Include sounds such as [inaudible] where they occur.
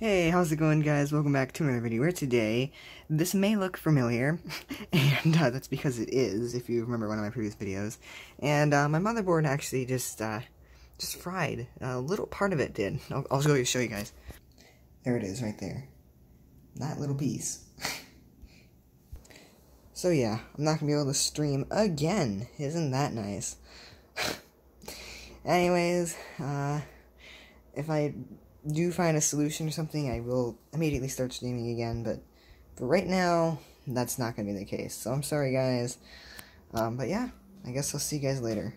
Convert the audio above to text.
Hey, how's it going guys? Welcome back to another video where today, this may look familiar, [laughs] and uh, that's because it is, if you remember one of my previous videos, and uh, my motherboard actually just, uh, just fried. A little part of it did. I'll, I'll show you, show you guys. There it is, right there. That little piece. [laughs] so yeah, I'm not gonna be able to stream again. Isn't that nice? [laughs] Anyways, uh, if I do find a solution or something, I will immediately start streaming again, but for right now, that's not going to be the case. So I'm sorry, guys. Um, but yeah, I guess I'll see you guys later.